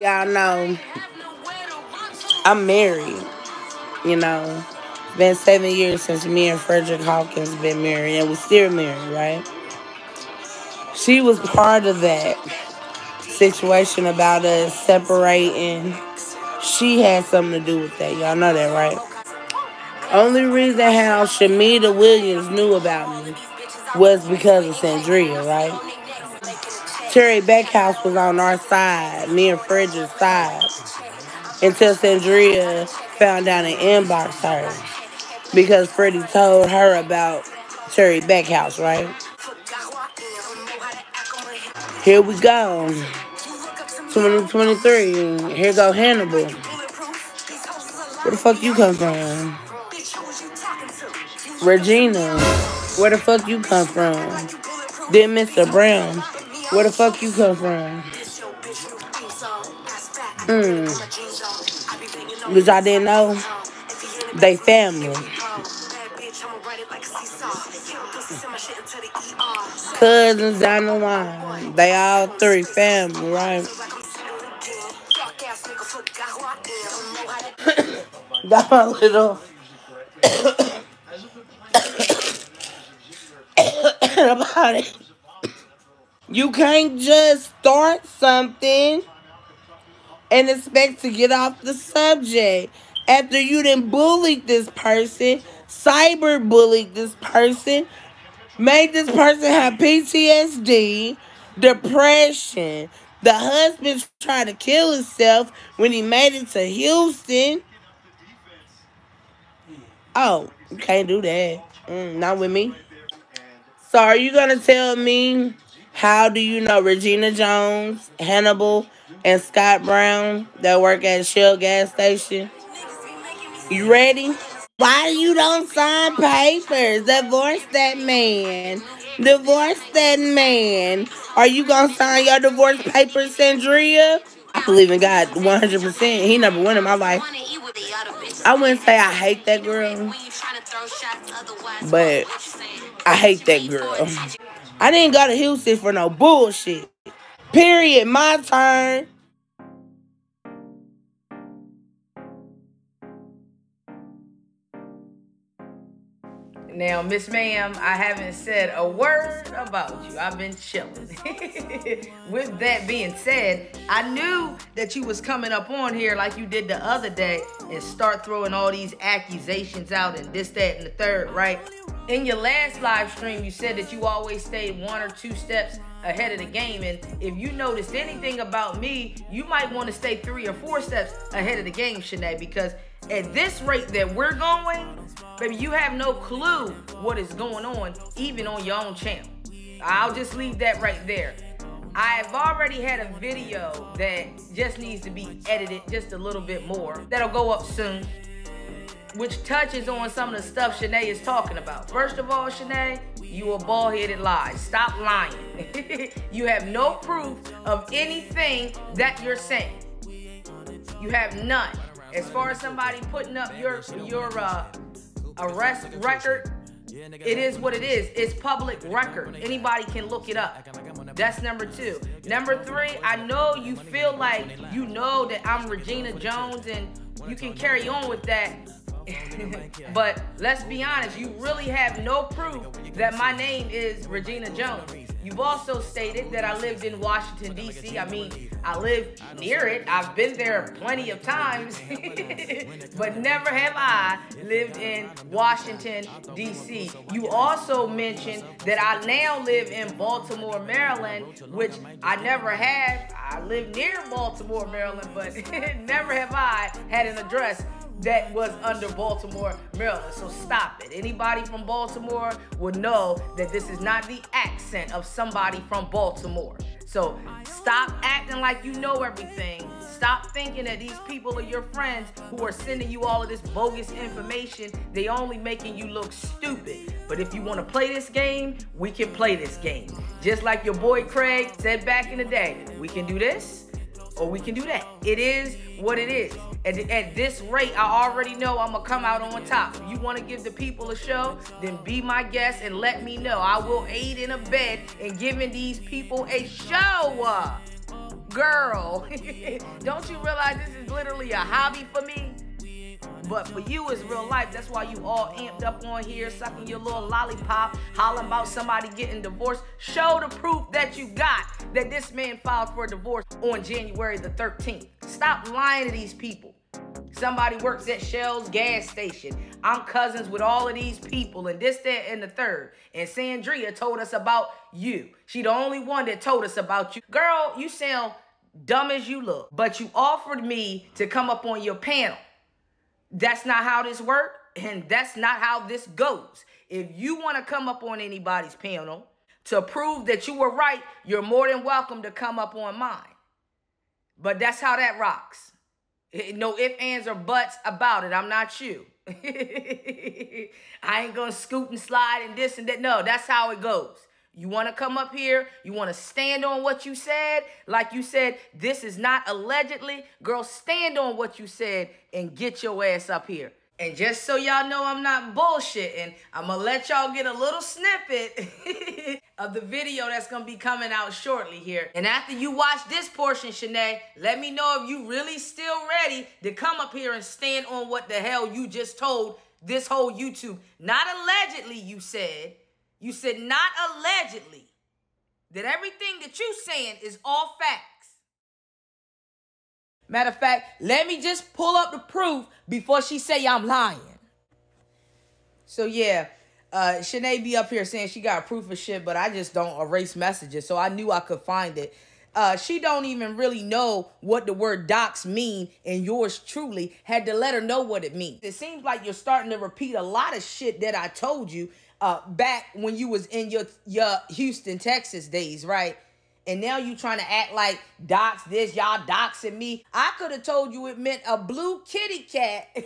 Y'all know I'm married. You know, been seven years since me and Frederick Hawkins been married, and we're still married, right? She was part of that situation about us separating. She had something to do with that. Y'all know that, right? Only reason how Shamida Williams knew about me was because of Sandria, right? Terry Beckhouse was on our side, me and Frederick's side, until Sandria found out and inboxed her because Freddie told her about Terry Beckhouse, right? Here we go. 2023. Here go Hannibal. Where the fuck you come from? Regina. Where the fuck you come from? Then Mr. Brown. Where the fuck you come from? Hmm. Which I didn't know. They family. Cousins down the line. They all three family, right? Got my little about it. You can't just start something and expect to get off the subject after you didn't bully this person, cyber bullied this person, made this person have PTSD, depression. The husband tried to kill himself when he made it to Houston. Oh, you can't do that. Mm, not with me. So are you gonna tell me how do you know Regina Jones, Hannibal, and Scott Brown that work at Shell gas station? You ready? Why you don't sign papers? Divorce that man. Divorce that man. Are you gonna sign your divorce papers, Sandria? I believe in God 100%. He number one in my life. I wouldn't say I hate that girl, but I hate that girl. I didn't go to Houston for no bullshit. Period. My turn. Now, Miss Ma'am, I haven't said a word about you. I've been chilling. With that being said, I knew that you was coming up on here like you did the other day and start throwing all these accusations out and this, that, and the third, right? In your last live stream, you said that you always stayed one or two steps ahead of the game. And if you noticed anything about me, you might want to stay three or four steps ahead of the game, Schenee, because at this rate that we're going, baby, you have no clue what is going on, even on your own channel. I'll just leave that right there. I've already had a video that just needs to be edited just a little bit more. That'll go up soon, which touches on some of the stuff Schenee is talking about. First of all, Schenee, you a bald-headed lie. Stop lying. you have no proof of anything that you're saying. You have none. As far as somebody putting up your your uh, arrest record, it is what it is. It's public record. Anybody can look it up. That's number two. Number three, I know you feel like you know that I'm Regina Jones and you can carry on with that. but let's be honest, you really have no proof that my name is Regina Jones. You've also stated that I lived in Washington, D.C. I mean, I live near it. I've been there plenty of times, but never have I lived in Washington, D.C. You also mentioned that I now live in Baltimore, Maryland, which I never have. I live near Baltimore, Maryland, but never have I had an address that was under Baltimore, Maryland. So stop it. Anybody from Baltimore will know that this is not the accent of somebody from Baltimore. So stop acting like you know everything. Stop thinking that these people are your friends who are sending you all of this bogus information. They only making you look stupid. But if you want to play this game, we can play this game. Just like your boy Craig said back in the day, we can do this or we can do that. It is what it is. At, at this rate, I already know I'm gonna come out on top. If you want to give the people a show, then be my guest and let me know. I will aid in a bed in giving these people a show. Girl, don't you realize this is literally a hobby for me? But for you, it's real life. That's why you all amped up on here, sucking your little lollipop, hollering about somebody getting divorced. Show the proof that you got that this man filed for divorce on January the 13th. Stop lying to these people. Somebody works at Shell's gas station. I'm cousins with all of these people, and this, that, and the third. And Sandria told us about you. She the only one that told us about you. Girl, you sound dumb as you look, but you offered me to come up on your panel. That's not how this works, and that's not how this goes. If you want to come up on anybody's panel to prove that you were right, you're more than welcome to come up on mine. But that's how that rocks. Eh, eh, no ifs, ands, or buts about it. I'm not you. I ain't gonna scoot and slide and this and that. No, that's how it goes. You want to come up here, you want to stand on what you said, like you said, this is not allegedly. Girl, stand on what you said and get your ass up here. And just so y'all know I'm not bullshitting, I'm going to let y'all get a little snippet of the video that's going to be coming out shortly here. And after you watch this portion, Schenee, let me know if you really still ready to come up here and stand on what the hell you just told this whole YouTube. Not allegedly, you said. You said not allegedly. That everything that you saying is all facts. Matter of fact, let me just pull up the proof before she say I'm lying. So yeah, uh Schenee be up here saying she got proof of shit, but I just don't erase messages. So I knew I could find it. Uh, she don't even really know what the word docs mean, and yours truly had to let her know what it means. It seems like you're starting to repeat a lot of shit that I told you uh, back when you was in your your Houston, Texas days, right? And now you trying to act like docs this, y'all doxing me. I could have told you it meant a blue kitty cat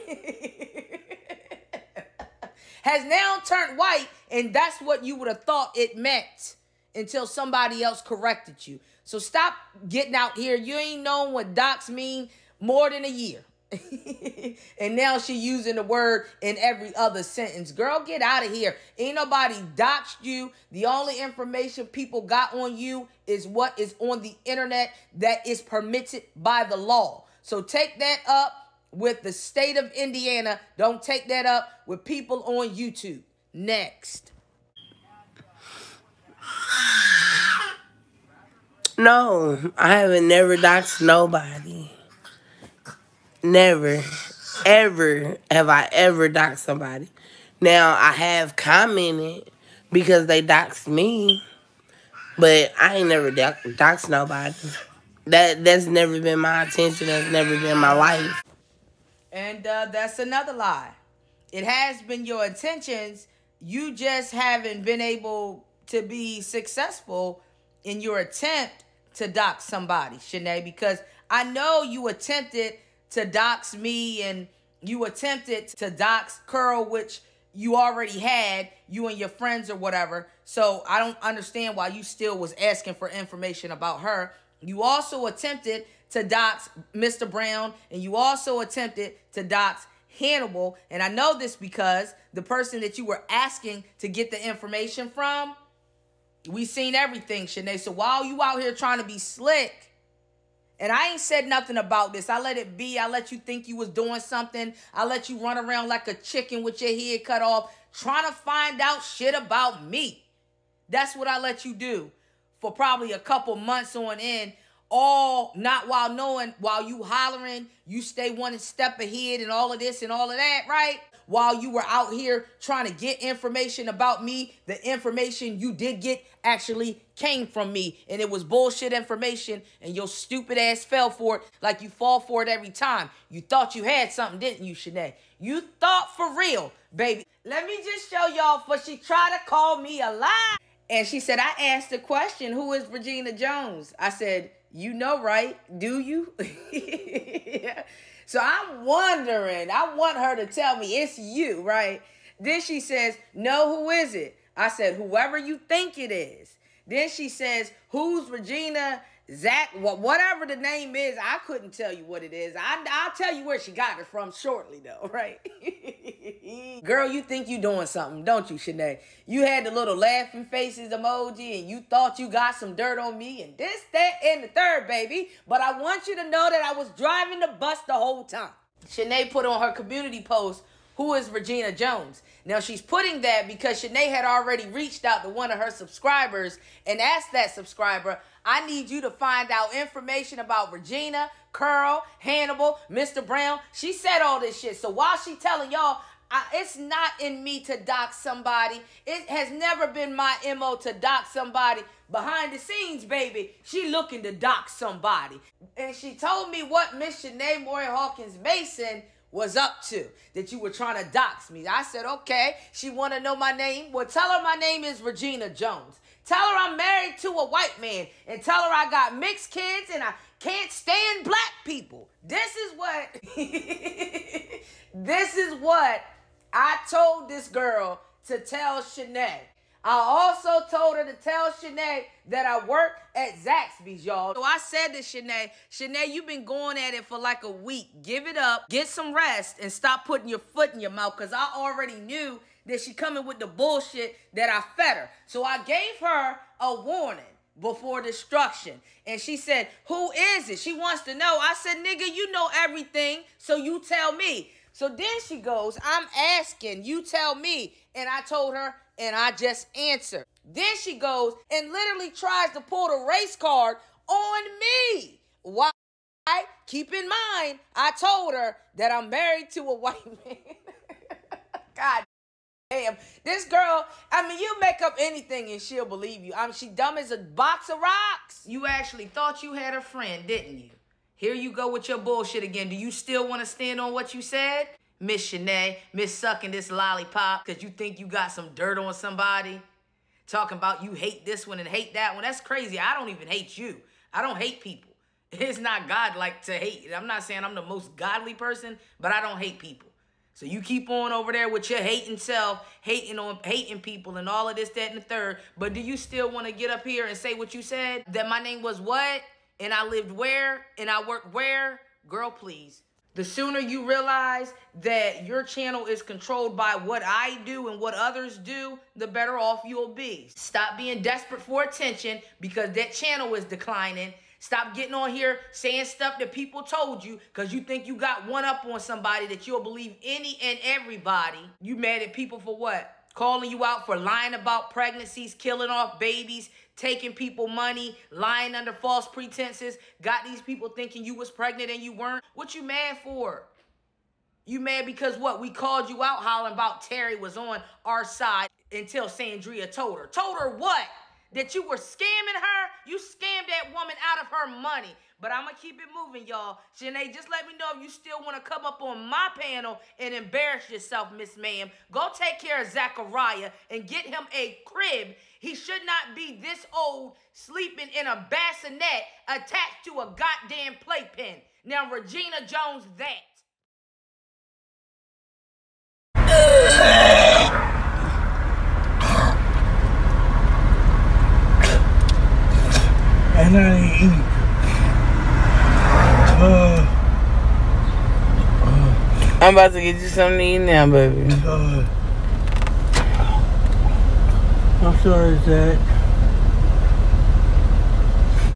has now turned white, and that's what you would have thought it meant until somebody else corrected you. So stop getting out here. You ain't known what docs mean more than a year. and now she using the word in every other sentence. Girl, get out of here. Ain't nobody doxed you. The only information people got on you is what is on the internet that is permitted by the law. So take that up with the state of Indiana. Don't take that up with people on YouTube. Next. No, I haven't never doxed nobody. Never, ever have I ever doxed somebody. Now, I have commented because they doxed me, but I ain't never doxed nobody. That That's never been my intention. That's never been my life. And uh, that's another lie. It has been your intentions. You just haven't been able to be successful in your attempt to dox somebody, Schenee, because I know you attempted to dox me and you attempted to dox Curl, which you already had, you and your friends or whatever. So I don't understand why you still was asking for information about her. You also attempted to dox Mr. Brown, and you also attempted to dox Hannibal. And I know this because the person that you were asking to get the information from, we seen everything, Schenee. So while you out here trying to be slick, and I ain't said nothing about this. I let it be. I let you think you was doing something. I let you run around like a chicken with your head cut off, trying to find out shit about me. That's what I let you do for probably a couple months on end. All not while knowing, while you hollering, you stay one step ahead and all of this and all of that, right? while you were out here trying to get information about me, the information you did get actually came from me. And it was bullshit information, and your stupid ass fell for it like you fall for it every time. You thought you had something, didn't you, Schenee? You thought for real, baby. Let me just show y'all for she tried to call me a lie. And she said, I asked the question, who is Regina Jones? I said, you know, right? Do you? So I'm wondering, I want her to tell me it's you, right? Then she says, No, who is it? I said, Whoever you think it is. Then she says, Who's Regina? Zach, whatever the name is, I couldn't tell you what it is. I, I'll tell you where she got it from shortly, though, right? Girl, you think you're doing something, don't you, Schenee? You had the little laughing faces emoji and you thought you got some dirt on me and this, that, and the third, baby. But I want you to know that I was driving the bus the whole time. Schenee put on her community post, who is Regina Jones? Now she's putting that because Schenee had already reached out to one of her subscribers and asked that subscriber, I need you to find out information about Regina, Curl, Hannibal, Mr. Brown. She said all this shit. So while she telling y'all, I, it's not in me to dox somebody. It has never been my MO to dox somebody. Behind the scenes, baby, she looking to dox somebody. And she told me what Miss Schenee Moore Hawkins Mason was up to that you were trying to dox me. I said, okay. She want to know my name. Well, tell her my name is Regina Jones. Tell her I'm married to a white man and tell her I got mixed kids and I can't stand black people. This is what this is what I told this girl to tell Schenee. I also told her to tell Schenee that I work at Zaxby's, y'all. So I said to Schenee, Schenee, you've been going at it for like a week. Give it up, get some rest, and stop putting your foot in your mouth because I already knew that she coming with the bullshit that I fed her. So I gave her a warning before destruction. And she said, Who is it? She wants to know. I said, Nigga, you know everything, so you tell me. So then she goes, I'm asking, you tell me. And I told her, and I just answered. Then she goes and literally tries to pull the race card on me. Why? Keep in mind, I told her that I'm married to a white man. This girl, I mean, you make up anything and she'll believe you. I mean, she dumb as a box of rocks. You actually thought you had a friend, didn't you? Here you go with your bullshit again. Do you still want to stand on what you said? Miss Schenee, Miss sucking this lollipop because you think you got some dirt on somebody? Talking about you hate this one and hate that one. That's crazy. I don't even hate you. I don't hate people. It's not God like to hate. I'm not saying I'm the most godly person, but I don't hate people. So you keep on over there with your hating self, hating on hating people and all of this, that, and the third. But do you still want to get up here and say what you said? That my name was what? And I lived where? And I worked where? Girl, please. The sooner you realize that your channel is controlled by what I do and what others do, the better off you'll be. Stop being desperate for attention because that channel is declining Stop getting on here saying stuff that people told you because you think you got one up on somebody that you'll believe any and everybody. You mad at people for what? Calling you out for lying about pregnancies, killing off babies, taking people money, lying under false pretenses, got these people thinking you was pregnant and you weren't. What you mad for? You mad because what? We called you out hollering about Terry was on our side until Sandria told her. Told her what? That you were scamming her. You scammed that woman out of her money. But I'm going to keep it moving, y'all. Schenee, just let me know if you still want to come up on my panel and embarrass yourself, Miss Ma'am. Go take care of Zachariah and get him a crib. He should not be this old, sleeping in a bassinet attached to a goddamn playpen. Now, Regina Jones, that. and I didn't eat. Uh, uh, I'm about to get you something to eat now, baby. Uh, I'm sorry, Zach.